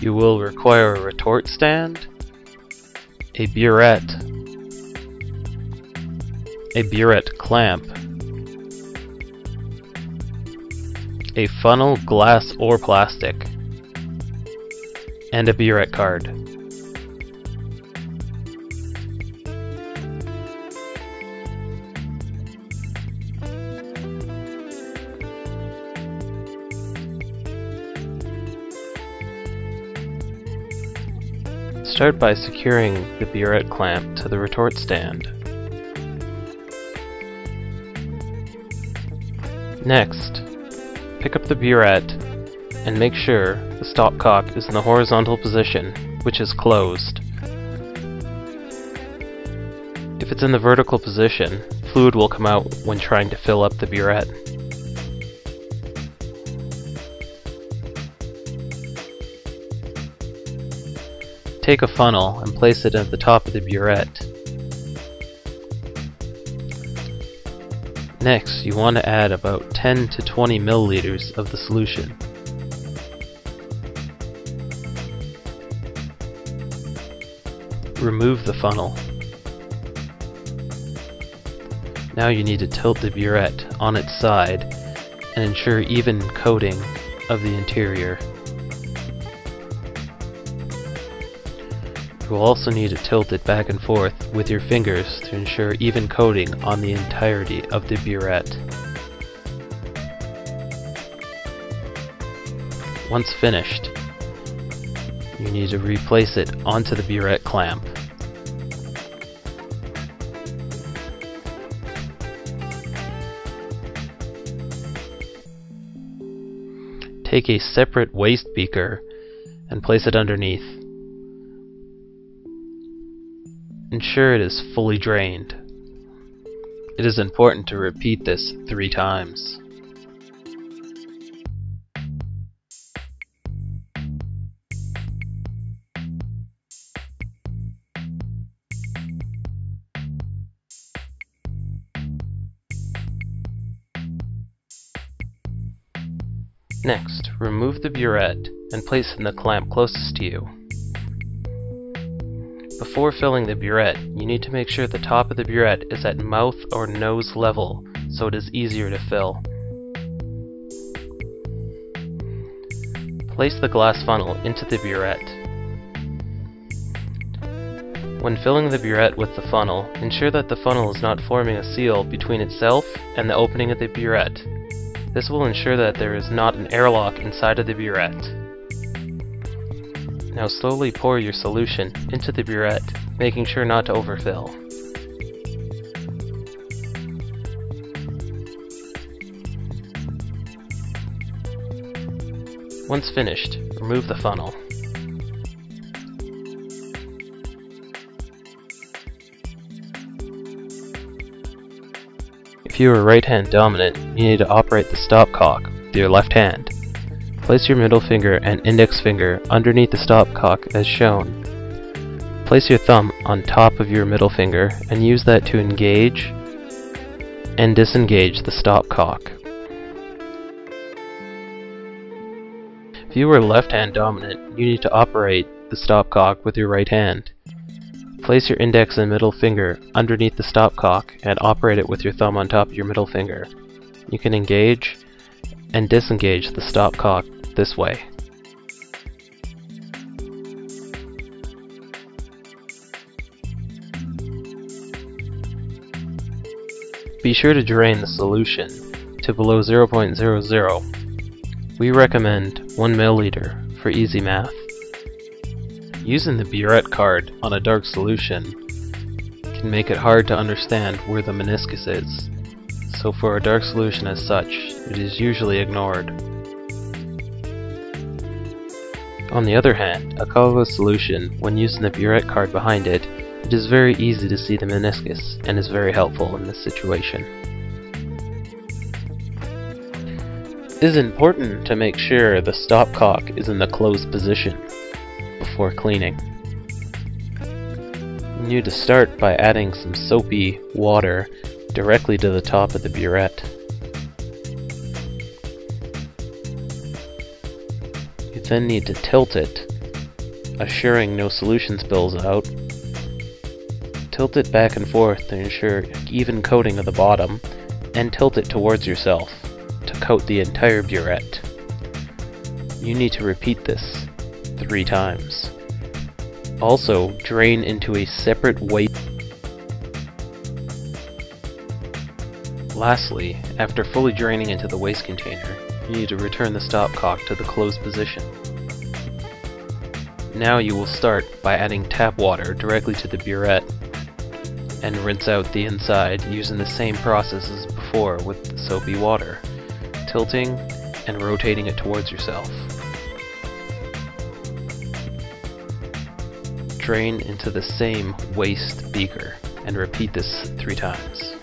You will require a retort stand, a burette, a burette clamp, a funnel, glass or plastic, and a burette card. Start by securing the burette clamp to the retort stand. Next, pick up the burette and make sure the stopcock is in the horizontal position, which is closed. If it's in the vertical position, fluid will come out when trying to fill up the burette. Take a funnel and place it at the top of the burette. Next, you want to add about 10 to 20 milliliters of the solution. Remove the funnel. Now you need to tilt the burette on its side and ensure even coating of the interior. Will also need to tilt it back and forth with your fingers to ensure even coating on the entirety of the burette. Once finished, you need to replace it onto the burette clamp. Take a separate waste beaker and place it underneath. Ensure it is fully drained. It is important to repeat this three times. Next, remove the burette and place in the clamp closest to you. Before filling the burette, you need to make sure the top of the burette is at mouth or nose level so it is easier to fill. Place the glass funnel into the burette. When filling the burette with the funnel, ensure that the funnel is not forming a seal between itself and the opening of the burette. This will ensure that there is not an airlock inside of the burette. Now slowly pour your solution into the burette, making sure not to overfill. Once finished, remove the funnel. If you are right-hand dominant, you need to operate the stopcock with your left hand. Place your middle finger and index finger underneath the stopcock as shown. Place your thumb on top of your middle finger and use that to engage and disengage the stopcock. If you are left-hand dominant, you need to operate the stopcock with your right hand. Place your index and middle finger underneath the stopcock and operate it with your thumb on top of your middle finger. You can engage and disengage the stopcock this way. Be sure to drain the solution to below 0.00. We recommend 1 milliliter for easy math. Using the burette card on a dark solution can make it hard to understand where the meniscus is, so for a dark solution as such, it is usually ignored. On the other hand, a colorless solution, when using the burette card behind it, it is very easy to see the meniscus, and is very helpful in this situation. It is important to make sure the stopcock is in the closed position before cleaning. You need to start by adding some soapy water directly to the top of the burette. Then need to tilt it assuring no solution spills out. Tilt it back and forth to ensure even coating of the bottom, and tilt it towards yourself to coat the entire burette. You need to repeat this three times. Also, drain into a separate waste. Lastly, after fully draining into the waste container, you need to return the stopcock to the closed position. Now you will start by adding tap water directly to the burette and rinse out the inside using the same process as before with soapy water, tilting and rotating it towards yourself. Drain into the same waste beaker and repeat this three times.